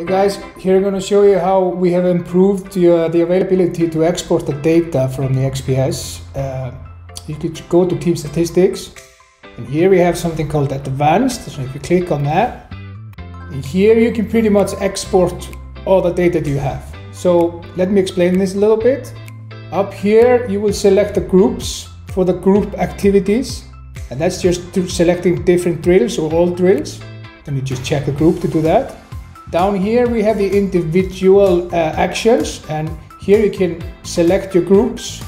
Hey guys, here I'm going to show you how we have improved the, uh, the availability to export the data from the XPS. Uh, you could go to Team Statistics and here we have something called Advanced, so if you click on that, and here you can pretty much export all the data that you have. So let me explain this a little bit. Up here you will select the groups for the group activities and that's just selecting different drills or all drills. Then you just check a group to do that. Down here we have the individual uh, actions and here you can select your groups.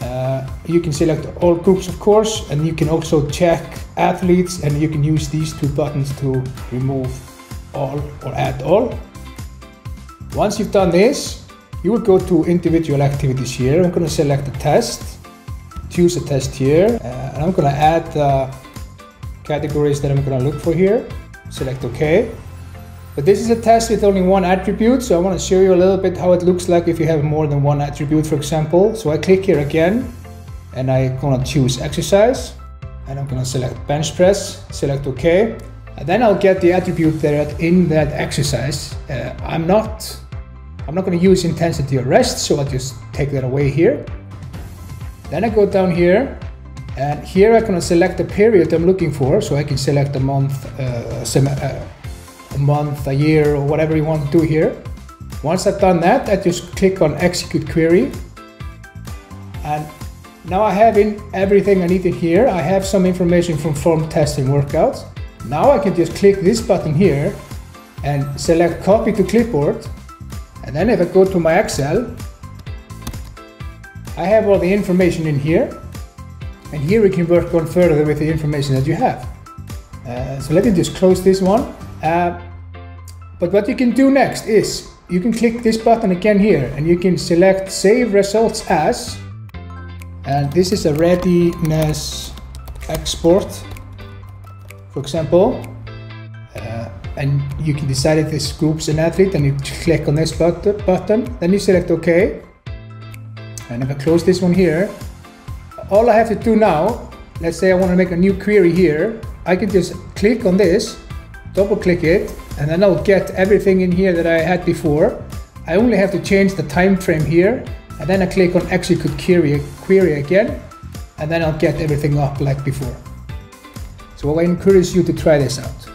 Uh, you can select all groups of course and you can also check athletes and you can use these two buttons to remove all or add all. Once you've done this, you will go to individual activities here. I'm going to select a test, choose a test here, uh, and I'm going to add the categories that I'm going to look for here. Select OK. But this is a test with only one attribute, so I want to show you a little bit how it looks like if you have more than one attribute, for example. So I click here again, and I'm going to choose exercise, and I'm going to select bench press, select OK. And then I'll get the attribute that in that exercise. Uh, I'm not I'm not going to use intensity or rest, so I'll just take that away here. Then I go down here, and here going to select the period I'm looking for, so I can select a month, uh, uh a month, a year, or whatever you want to do here. Once I've done that, I just click on execute query. And now I have in everything I need in here. I have some information from form testing workouts. Now I can just click this button here and select copy to clipboard. And then if I go to my Excel, I have all the information in here. And here we can work on further with the information that you have. Uh, so let me just close this one. Uh, but what you can do next is you can click this button again here and you can select save results as and this is a readiness export for example. Uh, and you can decide if this group's an athlete and you click on this button, button. Then you select OK. And if I close this one here all I have to do now let's say I want to make a new query here I can just click on this double click it and then I'll get everything in here that I had before. I only have to change the time frame here and then I click on execute query, query again and then I'll get everything up like before. So I encourage you to try this out.